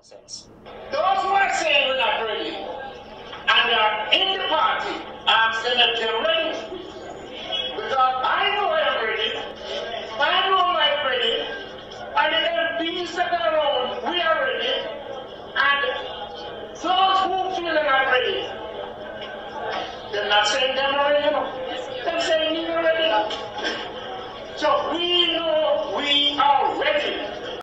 nonsense. Those who are saying we're not ready and they are in the party, I'm saying that they're ready. Because I know I'm ready, I know I'm ready, and the MPs that are around, we are ready, and those who feel they're not ready, they're not saying they're not ready, you know. They're saying you're ready. So we